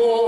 Oh.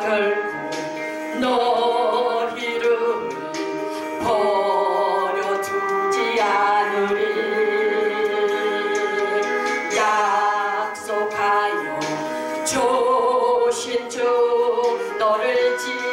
결국 너 이름 버려두지 않으리. 약속하여 조신주 너를 지